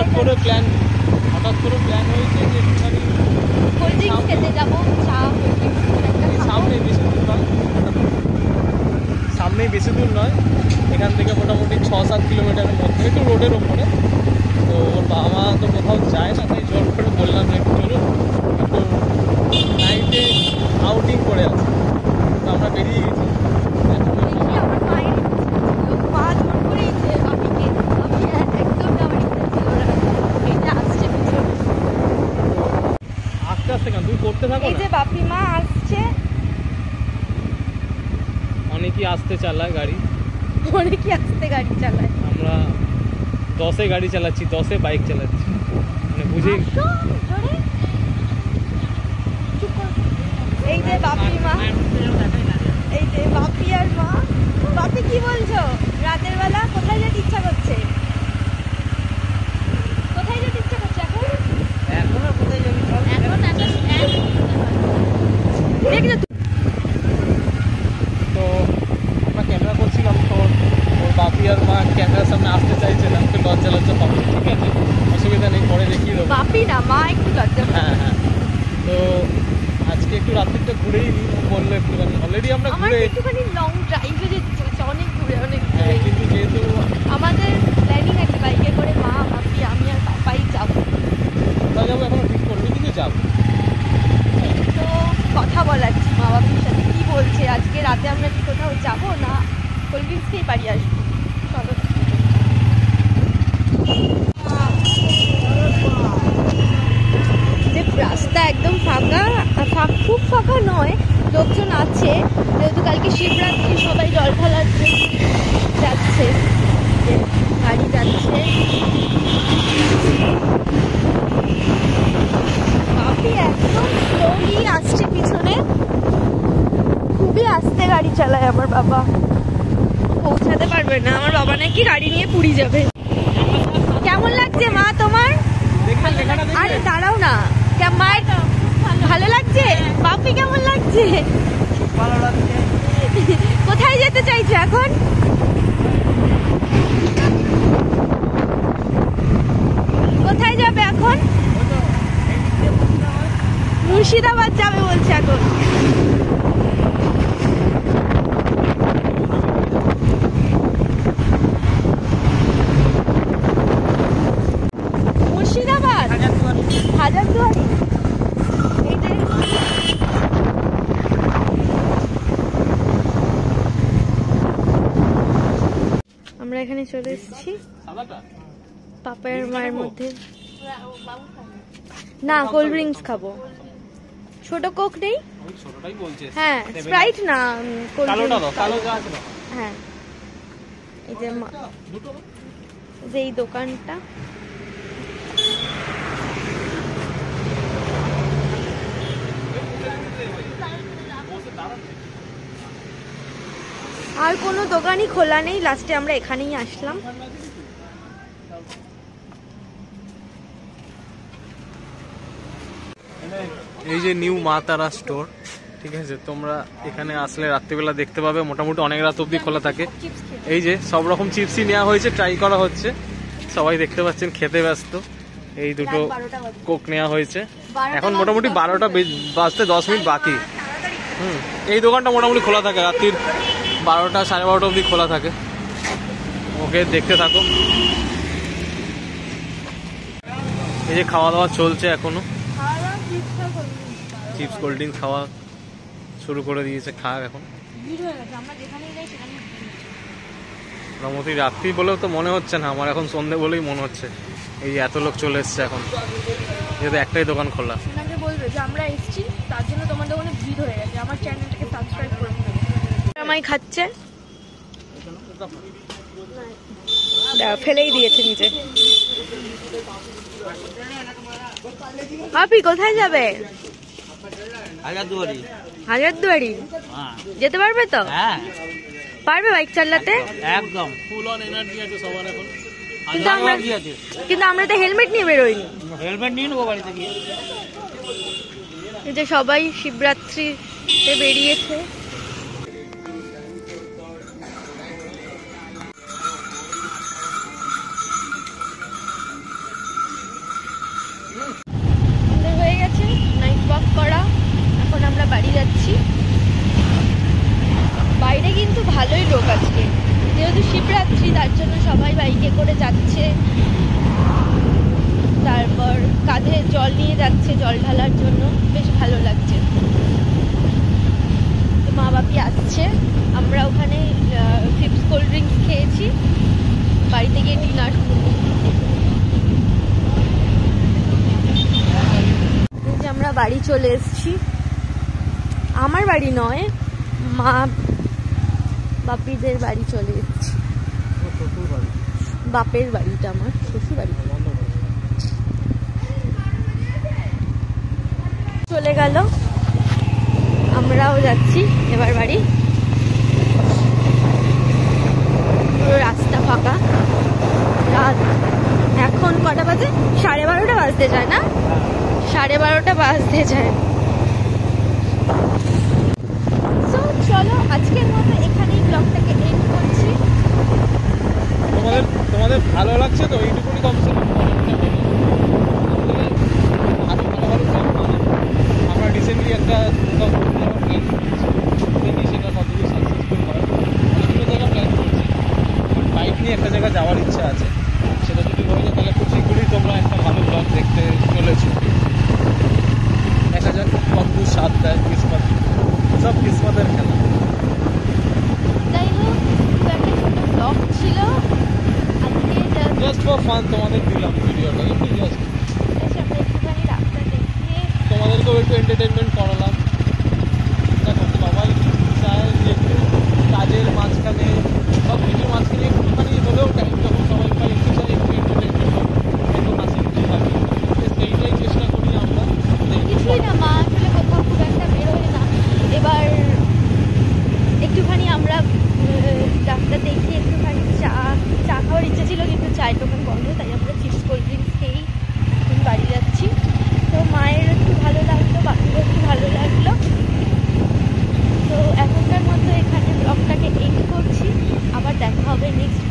হঠাৎ করে প্ল্যান হঠাৎ করে প্ল্যান হয়েছে যে একটুখানি কোল্ড ড্রিঙ্কস খেতে যাব চা কোল্ড ড্রিঙ্কস একটা এই খাব। সামনেই বেশি দূর নয়। সামনেই বেশি দূর নয়। এখান থেকে মোটামুটি ছ সাত কিলোমিটারের মধ্যে। একটু রোডের ওপরে তো ওর বাবা মা তো কোথাও যায় না তাই জোর করে বললাম যে একটু চলুন একটু নাইটে আউটিং করে আসি তো আমরা বেরিয়ে গেছি এখন ওই দেখি আমার মায়ের ইচ্ছে ছিল, পা জোর করেইছে আমিকে আমি আর একদম আমার ইচ্ছে ছিল না এই যে আসছে পিছনে আস্তে আস্তে কেন তুমি করতে থাকো এই যে বাপি মা আসছে। অনেকেই আসতে চালায় গাড়ি। অনেকেই আসতে গাড়ি চালায়। আমরা দশে গাড়ি চালাচ্ছি দশে বাইক চালাচ্ছি। মানে বুঝে। এই যে বাপি মা। এই যে বাপি আর মা। বাপি কি বলছো? রাতের বেলা কোথায় যেতে ইচ্ছা করছে কোথায় যেতে ইচ্ছা করছে এখন এখন আর কোথায় যাবি চল এখন একটা দেখছ তো আমরা ক্যামেরা করছিলাম তো ওর বাপি আর মা ক্যামেরার সামনে আসতে চাইছে না একটু লজ্জা লজ্জা পাবো ঠিক আছে? অসুবিধা নেই পরে দেখিয়ে দেবো। না মা একটু লজ্জা হ্যাঁ হ্যাঁ। তো আজকে একটু রাত্রিটা ঘুরেই বলল একটুখানি। অলরেডি আমরা ঘুরে একটুখানি লং ড্রাইভে যেতে অনেক ঘুরে অনেক হ্যাঁ, কিন্তু যেহেতু আমাদের প্ল্যানিং আছে বাইকে করে মা বাপি আমি আর পাপাই যাব কোথাও যাব এখনও ঠিক করবি কিন্তু যাব তো কথা বলাচ্ছি মা বাপির সাথে কি বলছে আজকে রাতে আমরা কি কোথাও যাব না কোল্ড ড্রিঙ্কস খেয়ে বাড়ি আসব চলো যে রাস্তা একদম ফাঁকা আর ফাঁক নয়, লোকজন আছে, যেহেতু কালকে শিবরাত্রি, সবাই জল জন্য যাচ্ছে, গাড়ি যাচ্ছে। বাপি একদম স্লোলি আসছে পিছনে। খুবই আস্তে গাড়ি চালায় আমার বাবা। পৌঁছাতে পারবে না, আমার বাবা নাকি গাড়ি নিয়ে পুরী যাবে কেমন লাগছে মা তোমার দেখবেন লেখাটা আরে দেখবেন দাঁড়াও না কে- মায়ের ভালো লাগছে বাপি কেমন লাগছে ভালো লাগছে কোথায় যেতে চাইছো এখন কোথায় যাবে এখন মুর্শিদাবাদ যাবে বলছে এখন। মুর্শিদাবাদ? হাজারদুয়ারি আমরা এখানে চলে এসেছি। পাপায়ের মায়ের মধ্যে। না, কোল্ড ড্রিঙ্কস খাব। ছোট কোক নেই? ছোটটাই বলছি। হ্যাঁ স্প্রাইট না? কালোটা দাও কালো যা আছে হ্যাঁ। এই যে দুটো যে এই দোকানটা। আর কোনো দোকানই খোলা নেই লাস্টে আমরা এখানেই আসলাম। এই যে নিউ মা তারা স্টোর ঠিক আছে? তোমরা এখানে আসলে রাত্রিবেলা দেখতে পাবে মোটামুটি অনেক রাত অবধি খোলা থাকে। এই যে সব রকম চিপসই নেওয়া হয়েছে ট্রাই করা হচ্ছে। সবাই দেখতে পাচ্ছেন খেতে ব্যস্ত। এই দুটো। কোক নেওয়া হয়েছে। এখন মোটামুটি বারোটা বাজতে দশ মিনিট বাকি। হুম। এই দোকানটা মোটামুটি খোলা থাকে রাত্রির বারোটা সাড়ে বারোটা অবধি খোলা থাকে। ওকে দেখতে থাকো। এই যে খাওয়া দাওয়া চলছে এখনও খাওয়া দাওয়া চিপসটা করব চিপস কোল্ড ড্রিঙ্কস খাওয়া শুরু করে দিয়েছে খাওয়া এখন। মোটামুটি রাত্রি বলেও তো মনে হচ্ছে না আমার এখন সন্ধে বলেই মনে হচ্ছে এই এত লোক চলে এসছে এখন। যেহেতু একটাই দোকান খোলা। বলবে যে আমরা এসেছি তার জন্য তোমাদের ওখানে ভিড় হয়ে গেছে আমার চ্যানেলটাকে সাবস্ক্রাইব করে আমায় খাচ্ছে। ফেলেই দিয়েছে নিচে আপনি কোথায় যাবে? হাজারদুয়ারি। হাজারদুয়ারি? হ্যাঁ। যেতে পারবে তো? হ্যাঁ। পারবে বাইক চালাতে? একদম। ফুল অন এনার্জি আছে সবার এখন। কিন্তু আমরা কিন্তু আমরা তো হেলমেট নিয়ে বেরোইনি। হেলমেট নিয়ে নেব বাড়িতে গিয়ে। যে সবাই শিবরাত্রিতে বেরিয়েছে। করে যাচ্ছে। তারপর কাঁধে জল নিয়ে যাচ্ছে জল ঢালার জন্য। বেশ ভালো লাগছে। মা বাপি আসছে। আমরা ওখানে ফিপস কোল্ড ড্রিঙ্কস খেয়েছি। বাড়িতে গিয়ে ডিনার আমরা বাড়ি চলে এসেছি। আমার বাড়ি নয়, মা বাপিদের বাড়ি চলে এসেছি। বাপের বাড়িটা, আমার শ্বশুর বাড়ি। চলে গেল। আমরাও যাচ্ছি এবার বাড়ি। পুরো রাস্তা ফাঁকা। রাত এখন কটা বাজে? সাড়ে বারোটা বাজতে যায় না? সাড়ে বারোটা বাজতে যায়। চলো, আজকের মতো এখানেই ব্লগটাকে এন্ড করছি। তোমাদের ভালো লাগছে তো, এইটুকুনি কমসে কম ভালো ভালো বানাবো আমরা রিসেন্টলি একটা জায়গা প্ল্যান বাইক নিয়ে একটা জায়গা যাওয়ার ইচ্ছা আছে। সেটা যদি হয়ে যায়, তাহলে খুব শীঘ্রই তোমরা একটা ভালো ব্লগ দেখতে চলেছো। দেখা যাক কতদূর স্বাদ দেয় কিসমত সব কিসমতের খেলা। যাই হোক ছিল। জাস্ট ফর ফান তোমাদের দিলাম ভিডিওটা এমনি জাস্ট একটুখানি তোমাদেরকেও একটু এন্টারটেনমেন্ট করালাম। দেখো সবাই চায় যে একটু কাজের মাঝখানে সব কিছুর মাঝখানে একটুখানি হলেও টাইম খাওয়ার ইচ্ছা ছিল, কিন্তু চায়ের দোকান বন্ধ, তাই আমরা চিপস, কোল্ড ড্রিঙ্কস খেয়েই এখন বাড়ি যাচ্ছি। তো মায়ের একটু ভালো লাগল বাকিরও একটু ভালো লাগল। তো এখনকার মতো এখানে ব্লগটাকে এন্ড করছি। আবার দেখা হবে নেক্সট